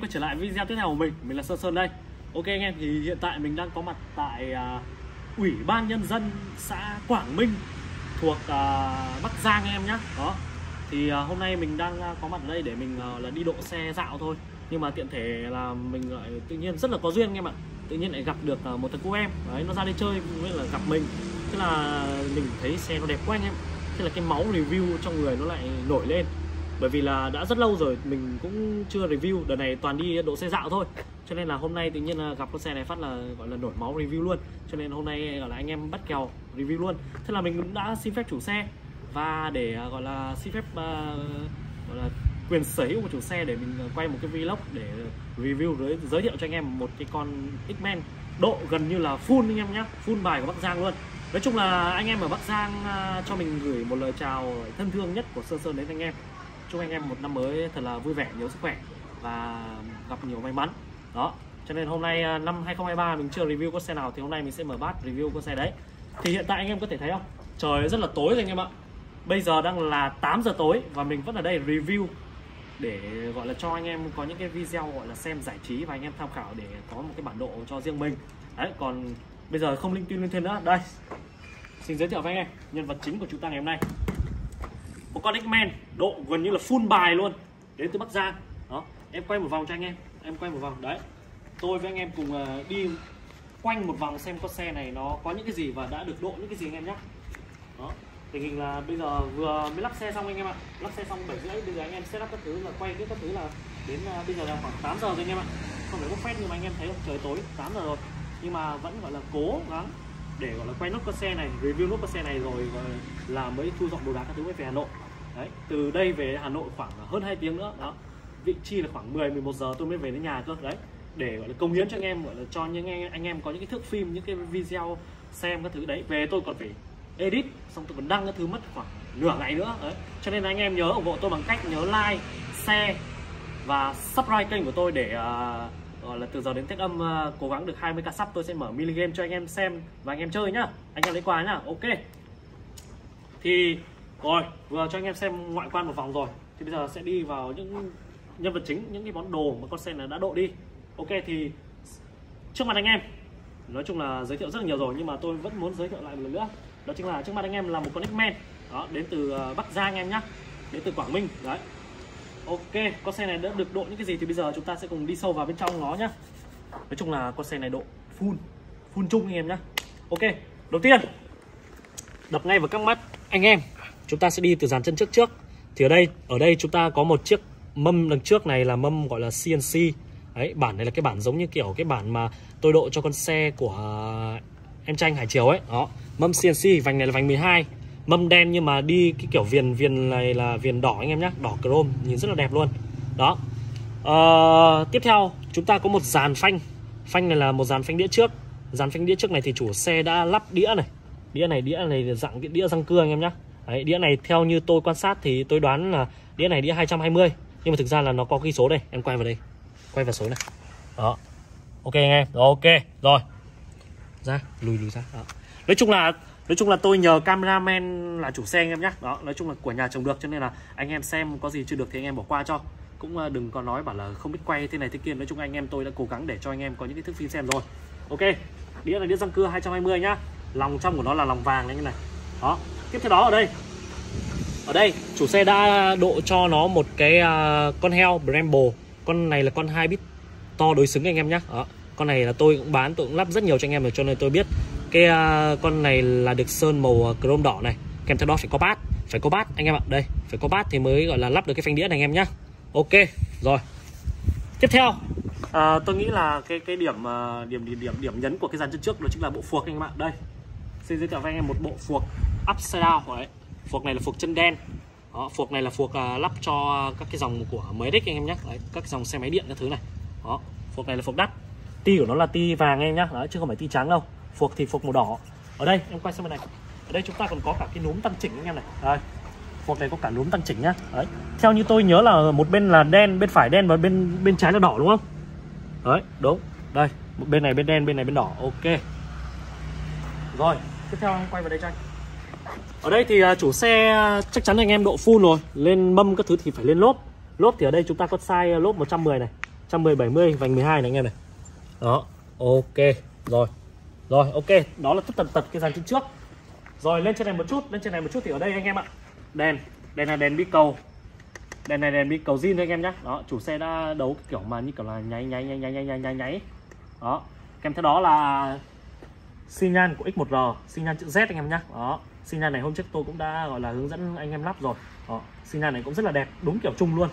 quay trở lại video tiếp theo của mình. Mình là Sơn Sơn đây. Ok anh em thì hiện tại mình đang có mặt tại uh, Ủy ban Nhân dân xã Quảng Minh Thuộc uh, Bắc Giang anh em nhé Đó. Thì uh, hôm nay mình đang uh, có mặt ở đây để mình uh, là đi độ xe dạo thôi. Nhưng mà tiện thể là mình lại tự nhiên rất là có duyên anh em ạ. Tự nhiên lại gặp được uh, một thằng cô em. Đấy nó ra đây chơi với là gặp mình. Thế là mình thấy xe nó đẹp quá anh em. Thế là cái máu review trong người nó lại nổi lên bởi vì là đã rất lâu rồi mình cũng chưa review. Đợt này toàn đi độ xe dạo thôi. Cho nên là hôm nay tự nhiên là gặp con xe này phát là gọi là nổi máu review luôn. Cho nên hôm nay gọi là anh em bắt kèo review luôn. Thế là mình cũng đã xin phép chủ xe. Và để à, gọi là xin phép uh, gọi là quyền sở hữu của chủ xe để mình à, quay một cái vlog để review giới, giới thiệu cho anh em một cái con X-Men độ gần như là full anh em nhé full bài của Bắc Giang luôn. Nói chung là anh em ở Bắc Giang uh, cho mình gửi một lời chào thân thương nhất của Sơn Sơn đến anh em chúc anh em một năm mới thật là vui vẻ, nhiều sức khỏe và gặp nhiều may mắn. Đó, cho nên hôm nay à, năm 2023 mình chưa review con xe nào thì hôm nay mình sẽ mở bát review con xe đấy. Thì hiện tại anh em có thể thấy không? Trời rất là tối rồi anh em ạ. Bây giờ đang là 8 giờ tối và mình vẫn ở đây review để gọi là cho anh em có những cái video gọi là xem giải trí và anh em tham khảo để có một cái bản độ cho riêng mình. Đấy, còn bây giờ không linh tin lên thêm nữa. Đây, xin giới thiệu với anh em, nhân vật chính của chúng ta ngày hôm nay một con X-Men độ gần như là full bài luôn. Đến từ Bắc Giang. Đó, em quay một vòng cho anh em. Em quay một vòng. Đấy. Tôi với anh em cùng ờ, đi quanh một vòng xem con xe này nó có những cái gì và đã được độ những cái gì anh em nhé đó. Tình hình là bây giờ vừa mới lắp xe xong anh em ạ. Lắp xe xong bảy rưỡi, bây giờ anh em setup các thứ là quay cái các thứ là đến ờ, bây giờ là khoảng 8 giờ rồi anh em ạ. Không phải bốc phét nhưng mà anh em thấy không? Trời tối 8 giờ rồi. Nhưng mà vẫn, gọi là, cố gắng để, gọi là, quay nốt con xe này, review nốt con xe này rồi là mới thu dọn đồ đạc các thứ mới về Hà Nội đấy từ đây về Hà Nội khoảng hơn 2 tiếng nữa đó. Vị trí là khoảng 10 11 giờ tôi mới về đến nhà cơ đấy. Để gọi là công hiến cho anh em gọi là cho những anh, anh em có những cái thước phim những cái video xem các thứ đấy. Về tôi còn phải edit xong tôi còn đăng các thứ mất khoảng nửa ngày nữa đấy. Cho nên là anh em nhớ ủng hộ tôi bằng cách nhớ like share và subscribe kênh của tôi để uh, gọi là từ giờ đến Tết âm uh, cố gắng được 20 k sắp tôi sẽ mở mini game cho anh em xem và anh em chơi nhá. Anh em lấy quà nhá ok. Thì rồi, vừa cho anh em xem ngoại quan một vòng rồi. Thì bây giờ sẽ đi vào những nhân vật chính, những cái món đồ mà con xe này đã độ đi. Ok, thì trước mặt anh em. Nói chung là giới thiệu rất là nhiều rồi, nhưng mà tôi vẫn muốn giới thiệu lại một lần nữa. Đó chính là trước mặt anh em là một con X-Men. Đó, đến từ ờ, Bắc Giang anh em nhá. Đến từ Quảng Minh, đấy. Ok, con xe này đã được độ những cái gì thì bây giờ chúng ta sẽ cùng đi sâu vào bên trong nó nhá. Nói chung là con xe này độ full full chung anh em nhá. Ok, đầu tiên, đập ngay vào các mắt anh em chúng ta sẽ đi từ dàn chân trước trước. Thì ở đây ở đây chúng ta có một chiếc mâm đằng trước này là mâm gọi là CNC đấy bản này là cái bản giống như kiểu cái bản mà tôi độ cho con xe của à, em tranh Hải Triều ấy. Đó mâm CNC vành này là vành 12 mâm đen nhưng mà đi cái kiểu viền viền này là viền đỏ anh em nhé đỏ chrome nhìn rất là đẹp luôn. Đó. À, tiếp theo chúng ta có một dàn phanh. Phanh này là một dàn phanh đĩa trước. Dàn phanh đĩa trước này thì chủ xe đã lắp đĩa này. Đĩa này đĩa này dạng cái đĩa răng cưa anh em nhé Đấy, đĩa này theo như tôi quan sát thì tôi đoán là đĩa này đĩa 220 nhưng mà thực ra là nó có ghi số đây. Em quay vào đây quay vào số này. Đó. Ok anh em ok. Rồi. Ra lùi lùi ra. Đó. nói chung là nói chung là tôi nhờ cameraman là chủ xe anh em nhé đó nói chung là của nhà chồng được cho nên là anh em xem có gì chưa được thì anh em bỏ qua cho. Cũng ờ, đừng có nói bảo là không biết quay thế này thế kia. Nói chung anh em tôi đã cố gắng để cho anh em có những cái thước phim xem rồi. Ok đĩa là đĩa răng cưa 220 nhá. Lòng trong của nó là lòng vàng này như này. Đó tiếp theo đó ở đây. Ở đây chủ xe đã độ cho nó một cái uh, con heo Brembo. Con này là con hai bit to đối xứng anh em nhé đó. con này là tôi cũng bán tôi cũng lắp rất nhiều cho anh em rồi cho nên tôi biết cái uh, con này là được sơn màu à, chrome đỏ này. Kèm theo đó phải có bát phải có bát anh em ạ. Đây phải có bát thì mới gọi là lắp được cái phanh đĩa này anh em nhé ok rồi. Tiếp theo. À, tôi nghĩ là cái cái điểm uh, điểm điểm điểm điểm nhấn của cái dàn chân trước đó chính là bộ phuộc anh em ạ. Đây xin giới thiệu với anh em một bộ phuộc upside down đấy phuộc này là phuộc chân đen. Đó, phuộc này là phuộc uh, lắp cho các cái dòng của mới đích anh em nhé đấy, các dòng xe máy điện các thứ này. Đó phuộc này là phuộc đắt. Ti của nó là ti vàng anh em nhé đấy, chứ không phải ti trắng đâu. Phuộc thì phuộc màu đỏ. Ở đây em quay sang bên này. Ở đây chúng ta còn có cả cái núm tăng chỉnh anh em này. Đây phuộc này có cả núm tăng chỉnh nhá. Đấy theo như tôi nhớ là một bên là đen bên phải đen và bên bên trái là đỏ đúng không? Đấy đúng. Đây một bên này bên đen bên này bên đỏ. Ok. Rồi tiếp theo quay vào đây cho anh. Ở đây thì à, chủ xe à, chắc chắn anh em độ full rồi. Lên mâm các thứ thì phải lên lốp. Lốp thì ở đây chúng ta có size à, lốp 110 này 110 70 vành 12 này anh em này. Đó ok rồi. Rồi ok đó là tất tần tật cái dàn chân trước. Rồi lên trên này một chút lên trên này một chút thì ở đây anh em ạ. Đèn đèn là đèn bi cầu. Đèn này đèn bi cầu zin anh em nhé đó chủ xe đã đấu kiểu mà như kiểu là nháy nháy nháy nháy nháy nháy nháy, nháy. đó kèm theo đó là xi nhan của X1R xi nhan chữ Z anh em nhé đó. Xi nhan này hôm trước tôi cũng đã gọi là hướng dẫn anh em lắp rồi. Đó. Xi nhan này cũng rất là đẹp đúng kiểu chung luôn.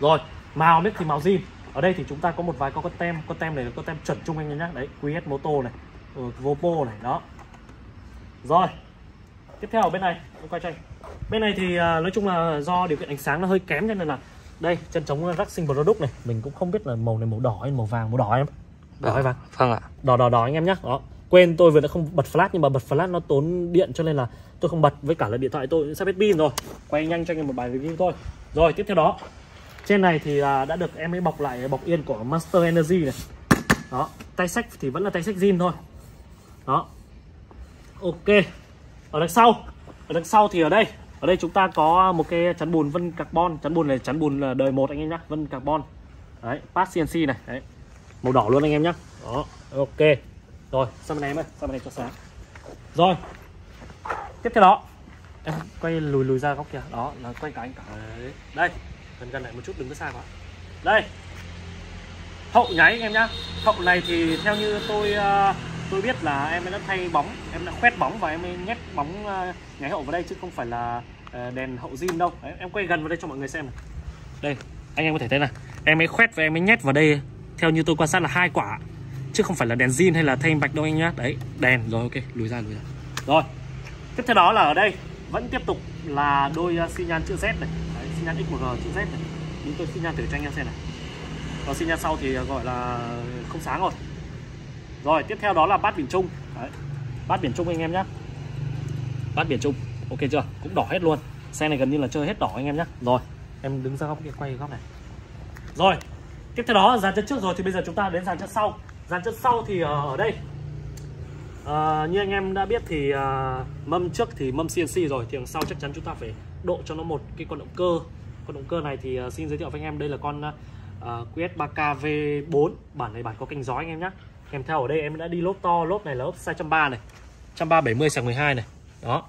Rồi màu biết thì màu gì? ở đây thì chúng ta có một vài con tem. Con tem này là con tem chuẩn chung anh em nhé đấy QS Moto này ừ, Vopo này đó. Rồi tiếp theo ở bên này tôi quay cho anh. Bên này thì à, nói chung là do điều kiện ánh sáng nó hơi kém cho nên là đây chân chống Racing Product này mình cũng không biết là màu này màu đỏ hay màu vàng màu đỏ em đỏ hay vàng vâng. Ạ. Đỏ đỏ đỏ anh em nhé đó. Quên tôi vừa đã không bật flash nhưng mà bật flash nó tốn điện cho nên là tôi không bật. Với cả là điện thoại tôi sắp hết pin rồi. Quay nhanh cho anh em một bài review thôi. Rồi tiếp theo đó. Trên này thì à, đã được em ấy bọc lại bọc yên của Master Energy này. Đó. Tay sách thì vẫn là tay sách zin thôi. Đó. Ok. Ở đằng sau. Ở đằng sau thì ở đây. Ở đây chúng ta có một cái chắn bùn vân carbon. Chắn bùn này chắn bùn là đời một anh em nhé vân carbon. Đấy pass CNC này. Đấy màu đỏ luôn anh em nhé đó ok. Rồi sang bên này em ơi? sang bên này cho sáng? Rồi. Tiếp theo đó. Em quay lùi lùi ra góc kia. Đó là quay cả anh cả. Đấy. đây gần gần lại một chút đừng có xa quá. Đây. Hậu nháy anh em nhá. Hậu này thì theo như tôi uh, tôi biết là em đã thay bóng em đã khoét bóng và em nhét bóng uh, nháy hậu vào đây chứ không phải là uh, đèn hậu zin đâu. Đấy, em quay gần vào đây cho mọi người xem này. Đây anh em có thể thấy này. Em ấy khoét và em ấy nhét vào đây theo như tôi quan sát là hai quả chứ không phải là đèn zin hay là thay bạch đâu anh nhá. Đấy đèn. Rồi ok lùi ra lùi ra. Rồi tiếp theo đó là ở đây. Vẫn tiếp tục là đôi uh, xi nhan chữ Z này. Đấy, xi nhan X1R chữ Z này. Nhưng tôi xi nhan thử cho anh em xem này. Còn xi nhan sau thì gọi là không sáng rồi. Rồi tiếp theo đó là bát biển trung. Đấy. bát biển trung anh em nhé bát biển trung ok chưa? Cũng đỏ hết luôn. Xe này gần như là chơi hết đỏ anh em nhé rồi em đứng ra góc kia quay góc này. rồi tiếp theo đó là dàn chân trước rồi thì bây giờ chúng ta đến dàn chân sau. Dàn chân sau thì ờ, ở đây. À, như anh em đã biết thì à, mâm trước thì mâm CNC rồi. Thì đằng sau chắc chắn chúng ta phải độ cho nó một cái con động cơ. Con động cơ này thì uh, xin giới thiệu với anh em đây là con uh, QS3K V4 bản này bản có canh gió anh em nhé kèm theo ở đây em đã đi lốp to lốp này là lốp size 130 này. 130 70 sạc 12 này. Đó.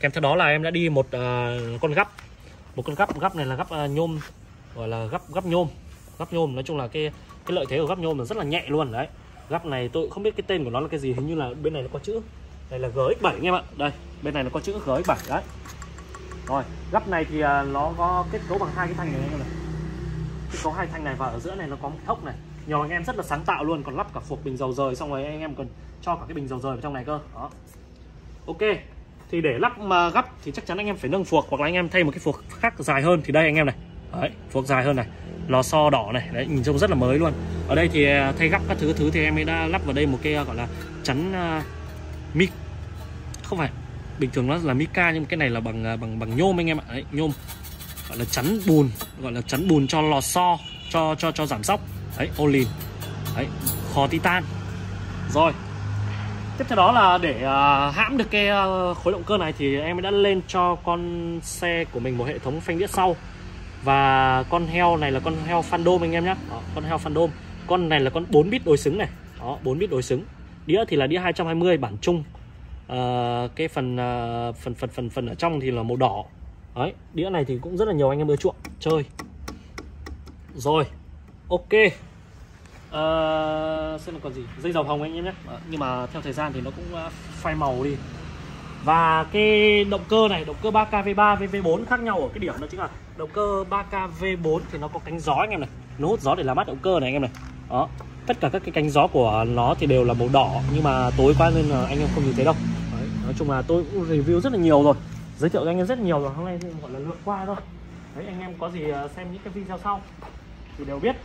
Kèm theo đó là em đã đi một uh, con gấp một con gấp gấp này là gấp uh, nhôm gọi là gấp gấp nhôm gắp nhôm. Nói chung là cái cái lợi thế của gắp nhôm là rất là nhẹ luôn, đấy. Gắp này tôi không biết cái tên của nó là cái gì, hình như là bên này nó có chữ. Đây là GX7 anh em ạ. Đây, bên này nó có chữ GX7 đấy. Rồi, gắp này thì à, nó có kết cấu bằng hai cái thanh này anh em này. Kết cấu hai thanh này và ở giữa này nó có một thốc này. Nhiều anh em rất là sáng tạo luôn, còn lắp cả phuộc bình dầu rời, xong rồi anh em còn cho cả cái bình dầu rời vào trong này cơ. Đó. Ok, thì để lắp mà gắp thì chắc chắn anh em phải nâng phuộc hoặc là anh em thay một cái phuộc khác dài hơn thì đây anh em này. Đấy, phuộc dài hơn này lò xo đỏ này. Đấy nhìn trông rất là mới luôn. Ở đây thì à, thay gắp các thứ thứ thì em ấy đã lắp vào đây một cái à, gọi là chắn à, uh, mic không phải bình thường nó là mica nhưng cái này là bằng bằng bằng nhôm anh em ạ. Đấy nhôm gọi là chắn bùn gọi là chắn bùn cho lò xo cho cho cho giảm sóc. Đấy olin. Đấy kho titan. Rồi tiếp theo đó là để uh, hãm được cái uh, khối động cơ này thì em đã lên cho con xe của mình một hệ thống phanh đĩa sau và con heo này là con heo fandom anh em nhé đó, con heo fandom con này là con 4 bit đối xứng này. Đó 4 bit đối xứng. Đĩa thì là đĩa 220 bản chung. À, cái phần à, phần phần phần phần ở trong thì là màu đỏ. Đấy đĩa này thì cũng rất là nhiều anh em ưa chuộng. Chơi. Rồi ok. À, xem là còn gì. Dây dầu hồng anh em nhé nhưng mà theo thời gian thì nó cũng phai màu đi và cái động cơ này động cơ 3K V3 V4 khác nhau ở cái điểm đó chính là động cơ 3K V4 thì nó có cánh gió anh em này. Nó hút gió để làm mát động cơ này anh em này. Đó. Tất cả các cái cánh gió của nó thì đều là màu đỏ nhưng mà tối quá nên là anh em không nhìn thấy đâu. Đấy, nói chung là tôi cũng review rất là nhiều rồi. Giới thiệu cho anh em rất nhiều rồi hôm nay thì gọi là lượt qua thôi. Đấy anh em có gì ờ, xem những cái video sau thì đều biết.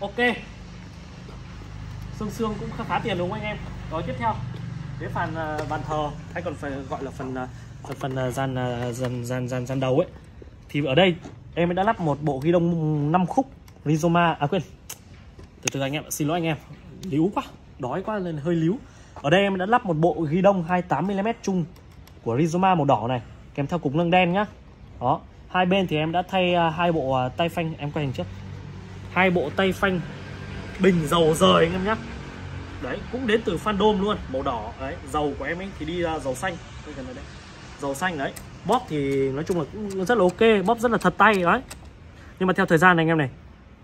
Ok. Xương xương cũng khá phá tiền đúng không anh em? Rồi tiếp theo cái phần ờ, bàn thờ, hay còn phải gọi là phần ờ, phần phần dàn gian dàn gian gian gian gian đầu ấy. Thì ở đây, em đã lắp một bộ ghi đông 5 khúc Rizoma à quên. Từ từ anh em xin lỗi anh em. Líu quá, đói quá nên hơi líu. Ở đây em đã lắp một bộ ghi đông 28mm chung của Rizoma màu đỏ này, kèm theo cục nâng đen nhá. Đó, hai bên thì em đã thay hai bộ tay phanh. Em quay hình trước. Hai bộ tay phanh bình dầu rời anh em nhé đấy cũng đến từ fandom luôn màu đỏ đấy dầu của em ấy thì đi ra dầu xanh. Đây dầu xanh đấy. Bóp thì nói chung là cũng rất là ok bóp rất là thật tay đấy. Nhưng mà theo thời gian này anh em này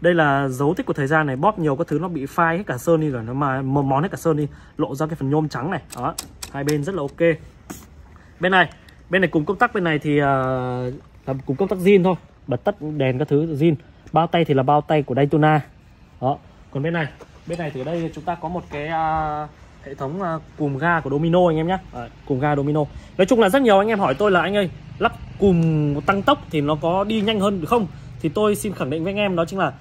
đây là dấu tích của thời gian này bóp nhiều các thứ nó bị phai hết cả sơn đi rồi nó mà món hết cả sơn đi lộ ra cái phần nhôm trắng này. Đó hai bên rất là ok. Bên này bên này cùng công tắc bên này thì à, uh, là cùng công tắc zin thôi. Bật tắt đèn các thứ zin. Bao tay thì là bao tay của Daytona. Đó còn bên này bên này thì ở đây chúng ta có một cái uh, hệ thống uh, cùm ga của Domino anh em nhé à, cùm ga Domino. Nói chung là rất nhiều anh em hỏi tôi là anh ơi lắp cùm tăng tốc thì nó có đi nhanh hơn được không? Thì tôi xin khẳng định với anh em đó chính là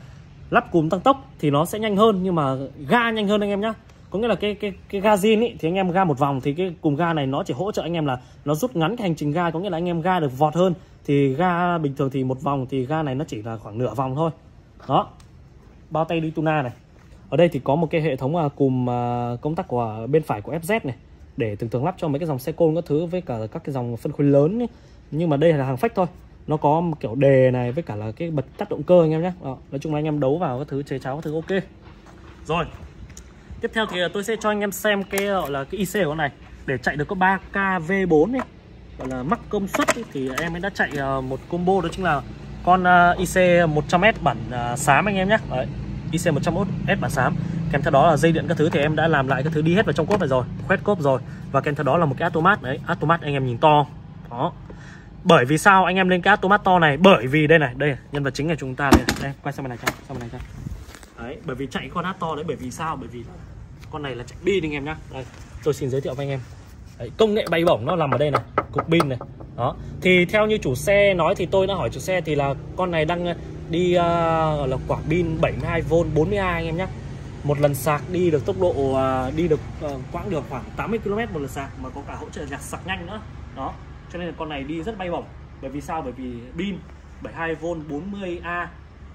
lắp cùm tăng tốc thì nó sẽ nhanh hơn nhưng mà ga nhanh hơn anh em nhé có nghĩa là cái cái cái ga zin ý thì anh em ga một vòng thì cái cùm ga này nó chỉ hỗ trợ anh em là nó rút ngắn cái hành trình ga có nghĩa là anh em ga được vọt hơn. Thì ga bình thường thì một vòng thì ga này nó chỉ là khoảng nửa vòng thôi. Đó. Bao tay đi tuna này ở đây thì có một cái hệ thống à, cùm à, công tắc của à, bên phải của FZ này để thường thường lắp cho mấy cái dòng xe côn các thứ với cả các cái dòng phân khối lớn ấy. nhưng mà đây là hàng phách thôi. Nó có một kiểu đề này với cả là cái bật tắt động cơ anh em nhé nói chung là anh em đấu vào các thứ chế cháo các thứ ok. Rồi tiếp theo thì tôi sẽ cho anh em xem cái gọi là cái IC của con này. Để chạy được có 3 kv4 ấy gọi là mắc công suất ấy, thì em ấy đã chạy một combo đó chính là con IC 100S bản xám anh em nhé Đấy, IC101 S bản xám. Kèm theo đó là dây điện các thứ thì em đã làm lại các thứ đi hết vào trong cốp này rồi khoét cốp rồi. Và kèm theo đó là một cái automat đấy automat anh em nhìn to. Đó. Bởi vì sao anh em lên cái automat to này? Bởi vì đây này đây nhân vật chính của chúng ta đây, đây quay sang bên này cho sang bên này cho. Đấy bởi vì chạy con to đấy bởi vì sao? Bởi vì con này là chạy pin anh em nhá. Đây tôi xin giới thiệu với anh em. Đấy, công nghệ bay bổng nó nằm ở đây này cục pin này. Đó. Thì theo như chủ xe nói thì tôi đã hỏi chủ xe thì là con này đang đi uh, là quả pin 72V 42 anh em nhé một lần sạc đi được tốc độ uh, đi được uh, quãng đường khoảng 80 km một lần sạc mà có cả hỗ trợ nhạc sạc nhanh nữa. Đó cho nên là con này đi rất bay bổng. Bởi vì sao? Bởi vì pin 72V 40A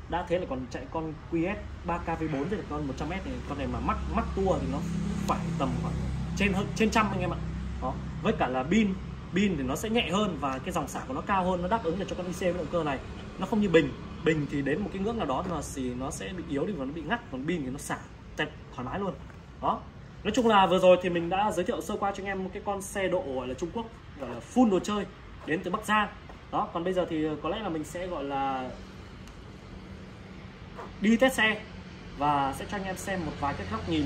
đã thế lại còn chạy con QS 3KV4 thì con 100m thì con này mà mắc mắc tua thì nó phải tầm khoảng trên hơn trên trăm anh em ạ. Đó với cả là pin pin thì nó sẽ nhẹ hơn và cái dòng sạc của nó cao hơn nó đáp ứng được cho con IC với động cơ này. Nó không như bình bình thì đến một cái ngưỡng nào đó mà thì nó sẽ bị yếu đi và nó bị ngắt, còn pin thì nó xả tẹt, thoải mái luôn. Đó. Nói chung là vừa rồi thì mình đã giới thiệu sơ qua cho anh em một cái con xe độ, gọi là Trung Quốc, gọi là full đồ chơi, đến từ Bắc Giang. Đó, còn bây giờ thì ờ, có lẽ là mình sẽ, gọi là, đi test xe và sẽ cho anh em xem một vài cái góc nhìn,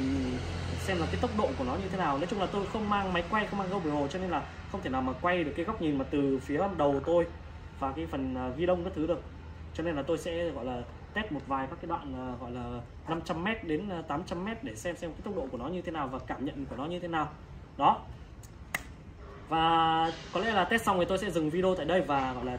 xem là cái tốc độ của nó như thế nào. Nói chung là tôi không mang máy quay, không mang GoPro, cho nên là không thể nào mà quay được cái góc nhìn mà từ phía đầu tôi và cái phần vi ghi đông các thứ được cho nên là tôi sẽ gọi là test một vài các cái đoạn ờ, gọi là 500m đến ờ, 800m để xem xem cái tốc độ của nó như thế nào và cảm nhận của nó như thế nào. Đó. Và có lẽ là test xong thì tôi sẽ dừng video tại đây và gọi là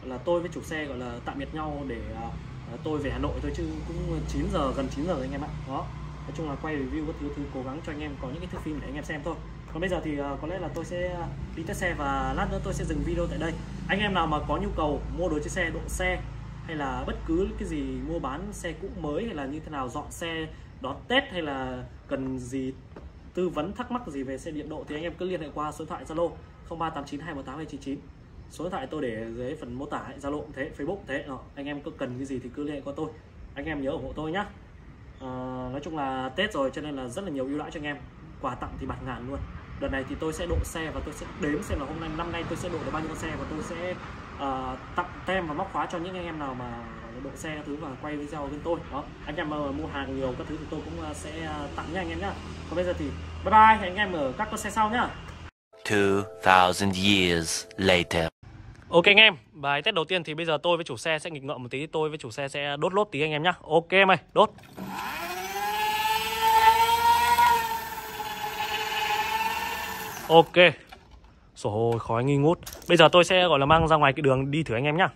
gọi là tôi với chủ xe gọi là tạm biệt nhau để uh, tôi về Hà Nội thôi chứ cũng 9 giờ gần 9 giờ rồi anh em ạ. Đó. Nói chung là quay review các thứ thứ cố gắng cho anh em có những cái thước phim để anh em xem thôi. Còn bây giờ thì uh, có lẽ là tôi sẽ đi test xe và lát nữa tôi sẽ dừng video tại đây. Anh em nào mà có nhu cầu mua đồ chiếc xe độ xe hay là bất cứ cái gì mua bán xe cũ mới hay là như thế nào dọn xe đón Tết hay là cần gì tư vấn thắc mắc gì về xe điện độ thì anh em cứ liên hệ qua số điện thoại Zalo 0389218299 số điện thoại tôi để dưới phần mô tả Zalo cũng thế Facebook cũng thế đó. anh em cứ cần cái gì thì cứ liên hệ qua tôi. Anh em nhớ ủng hộ tôi nhá. À, nói chung là Tết rồi cho nên là rất là nhiều ưu đãi cho anh em. Quà tặng thì bạt ngàn luôn. Đợt này thì tôi sẽ độ xe và tôi sẽ đếm xem là hôm nay năm nay tôi sẽ độ được bao nhiêu xe và tôi sẽ uh, tặng tem và móc khóa cho những anh em nào mà độ xe các thứ và quay video bên tôi đó anh em mà mua hàng nhiều các thứ thì tôi cũng uh, sẽ uh, tặng nha anh em nhá. Còn bây giờ thì bye bye hẹn anh em ở các con xe sau nhá. 2000 years later. Ok anh em, bài test đầu tiên thì bây giờ tôi với chủ xe sẽ nghịch ngợm một tí Tôi với chủ xe sẽ đốt lốp tí anh em nhá. Ok em ơi, đốt. Ok rồi khói nghi ngút. Bây giờ tôi sẽ, gọi là, mang ra ngoài cái đường đi thử anh em nhá.